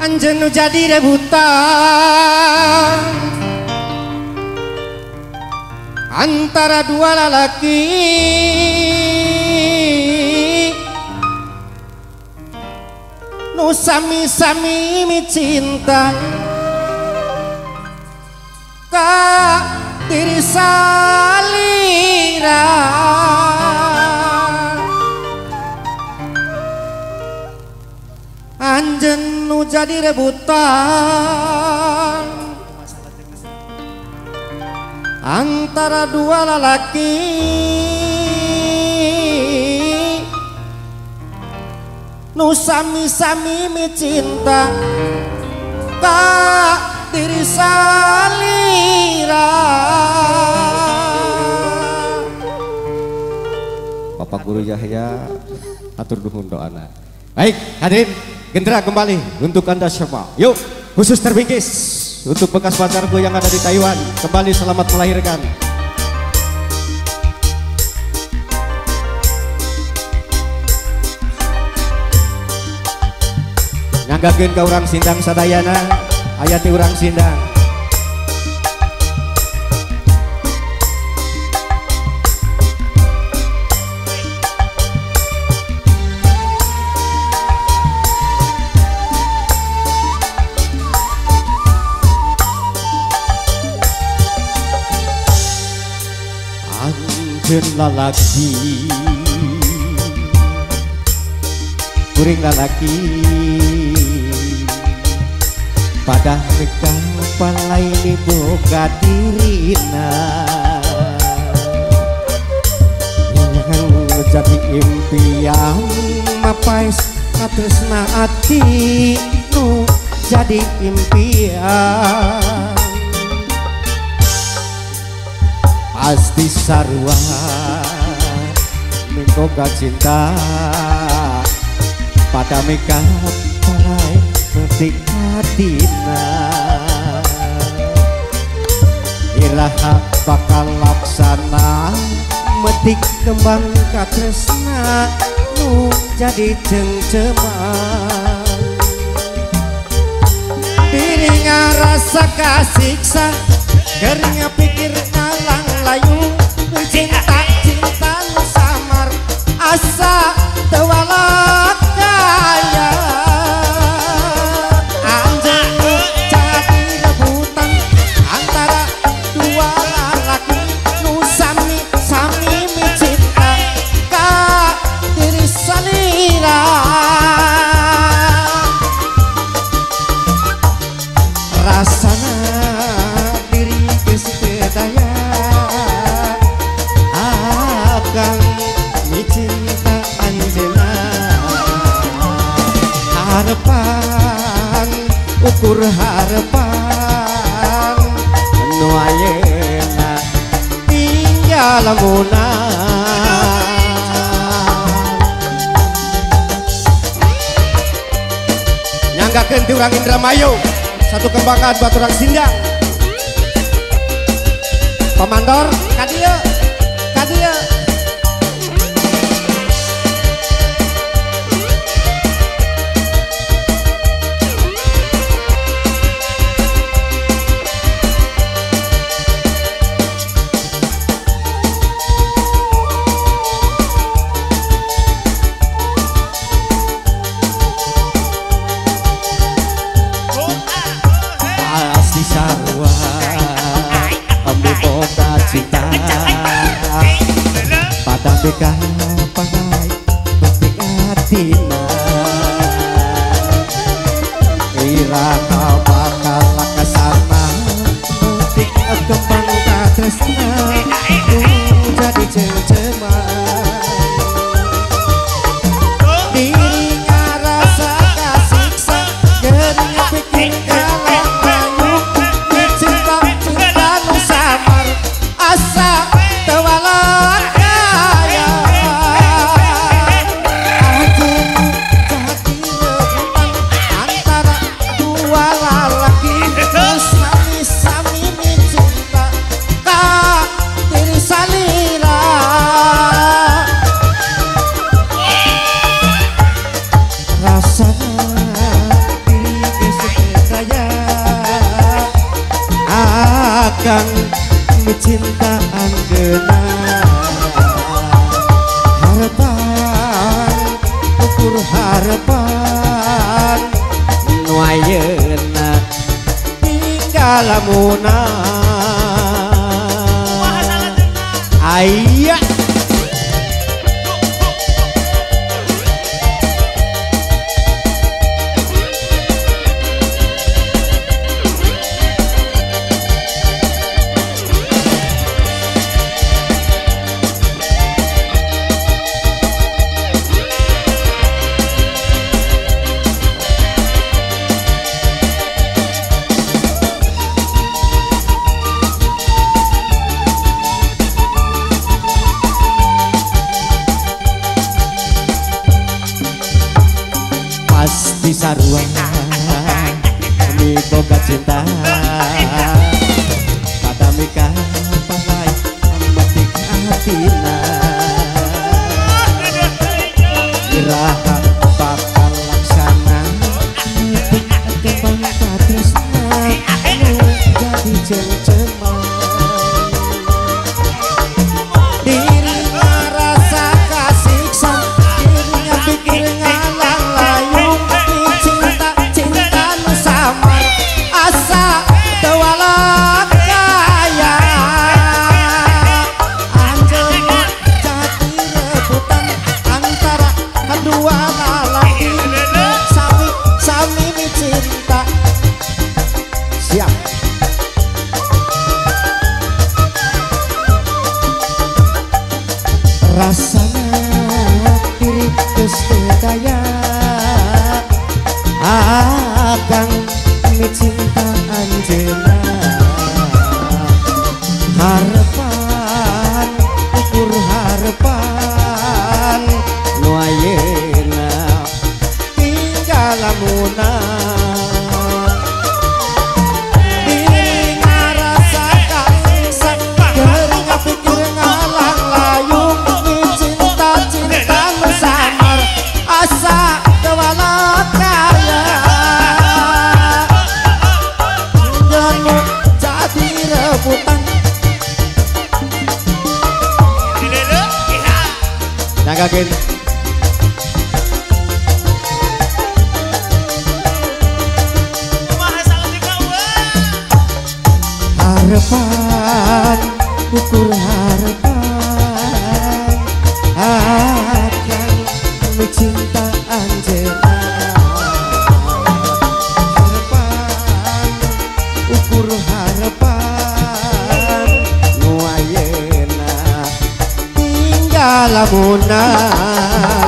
Anjen jadi rebutan. Antara dua lelaki Nu sami-sami mi cinta. Diri salira Anjen nu jadi rebutan. Antara dua lelaki. Nu sami-sami mi cinta Ka diri salira. Bapak Guru Yahya atur nuhun doana. Baik, hadirin Gendera kembali untuk Anda semua. Yuk, khusus terbingkis untuk bekas pacarku yang ada di Taiwan. Kembali selamat melahirkan. Nyanggakeun ke orang Sindang Sadayana, ayati orang Sindang. Anjen lalaki. Kuring lalaki. Pada mereka palai ini boga dirina. Yang jadi impian Mapais katresna hati Nu jadi impian pasti sarua. Mengkoga cinta. Pada meka palai metik hatina iraha bakal laksana. Metik kembang katresna nu jadi cengceman Dirinya rasa kasiksa Gernya pikir layu Cinta cinta samar Asa lamunan nyanggakeun ti urang Indramayu. Satu kembangan buat orang Sindang. Pemandor pada beka pangai betik mencintaan kena harapan ukur harapan nuayena tinggal lamunan pasti sarua kami boga cinta. Pada mika pangai amatik hatina iraha bakal Nagakin harapan ukur harapan. Akan mencinta Anjena harapan ukur harapan nuayena tinggal lamunan